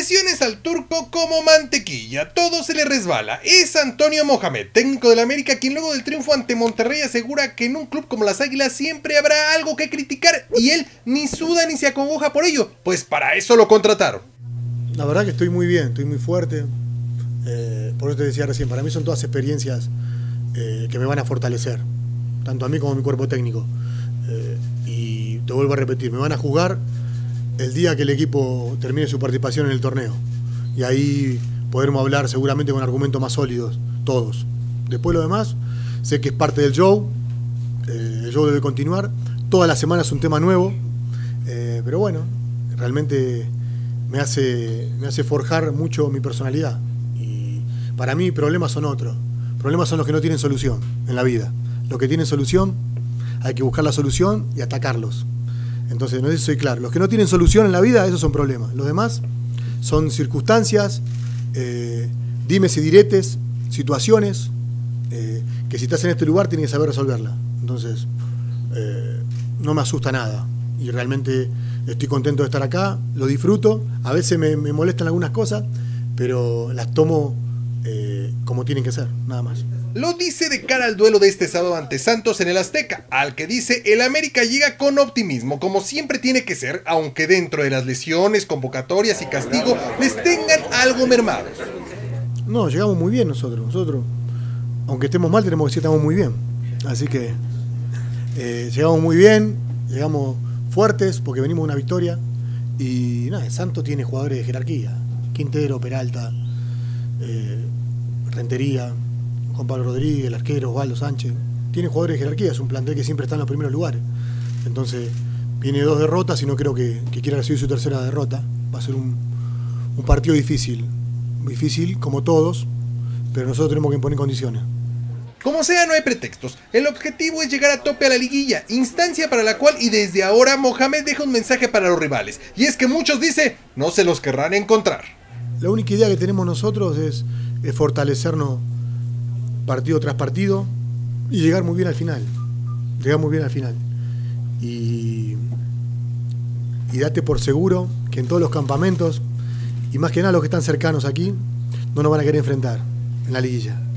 Presiones al turco como mantequilla, todo se le resbala. Es Antonio Mohamed, técnico del América, quien luego del triunfo ante Monterrey asegura que en un club como las Águilas siempre habrá algo que criticar y él ni suda ni se acongoja por ello, pues para eso lo contrataron. La verdad que estoy muy bien, estoy muy fuerte. Eh, por eso te decía recién, para mí son todas experiencias eh, que me van a fortalecer, tanto a mí como a mi cuerpo técnico. Eh, y te vuelvo a repetir, me van a jugar el día que el equipo termine su participación en el torneo. Y ahí podremos hablar seguramente con argumentos más sólidos, todos. Después lo demás, sé que es parte del show, eh, el show debe continuar. Toda la semana es un tema nuevo, eh, pero bueno, realmente me hace, me hace forjar mucho mi personalidad. Y para mí problemas son otros. Problemas son los que no tienen solución en la vida. Los que tienen solución, hay que buscar la solución y atacarlos. Entonces, no sé si soy claro. Los que no tienen solución en la vida, esos son problemas. Los demás son circunstancias, eh, dimes y diretes, situaciones, eh, que si estás en este lugar tienes que saber resolverla. Entonces, eh, no me asusta nada. Y realmente estoy contento de estar acá, lo disfruto. A veces me, me molestan algunas cosas, pero las tomo como tienen que ser, nada más. Lo dice de cara al duelo de este sábado ante Santos en el Azteca, al que dice el América llega con optimismo, como siempre tiene que ser, aunque dentro de las lesiones, convocatorias y castigo les tengan algo mermados. No, llegamos muy bien nosotros. Nosotros, aunque estemos mal, tenemos que decir estamos muy bien. Así que eh, llegamos muy bien, llegamos fuertes porque venimos de una victoria. Y nada, Santos tiene jugadores de jerarquía. Quintero, Peralta, eh, Rentería, Juan Pablo Rodríguez, el arquero, Osvaldo Sánchez. Tiene jugadores de jerarquía, es un plantel que siempre está en los primeros lugares. Entonces, viene dos derrotas y no creo que, quiera recibir su tercera derrota. Va a ser un, partido difícil. Difícil, como todos, pero nosotros tenemos que imponer condiciones. Como sea, no hay pretextos. El objetivo es llegar a tope a la liguilla, instancia para la cual y desde ahora Mohamed deja un mensaje para los rivales. Y es que muchos dicen, no se los querrán encontrar. La única idea que tenemos nosotros es, fortalecernos partido tras partido y llegar muy bien al final. Llegar muy bien al final. Y, y date por seguro que en todos los campamentos, y más que nada los que están cercanos aquí, no nos van a querer enfrentar en la liguilla.